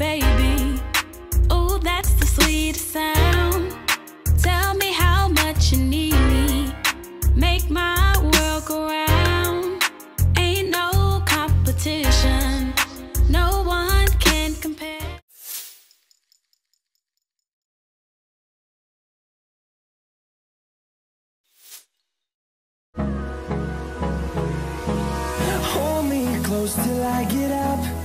baby. Oh, that's the sweetest sound. Tell me how much you need me. Make my world go round. Ain't no competition. No one can compare. Hold me close till I get up.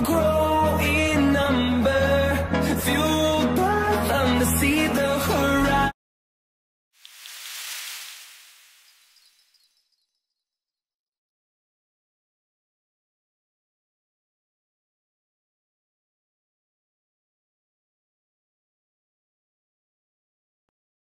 grow.